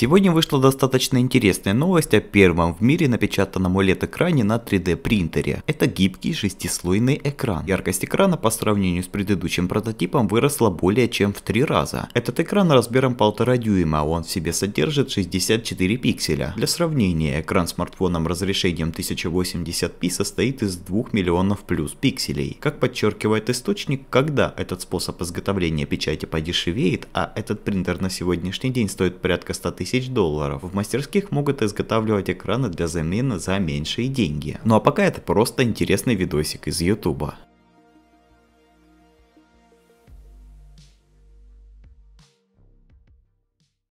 Сегодня вышла достаточно интересная новость о первом в мире напечатанном OLED-экране на 3D принтере. Это гибкий шестислойный экран. Яркость экрана по сравнению с предыдущим прототипом выросла более чем в три раза. Этот экран размером 1,5 дюйма, он в себе содержит 64 пикселя. Для сравнения, экран с смартфоном разрешением 1080p состоит из 2 миллионов плюс пикселей. Как подчеркивает источник, когда этот способ изготовления печати подешевеет, а этот принтер на сегодняшний день стоит порядка 100 тысяч долларов. В мастерских могут изготавливать экраны для замены за меньшие деньги. Ну а пока это просто интересный видосик из ютуба.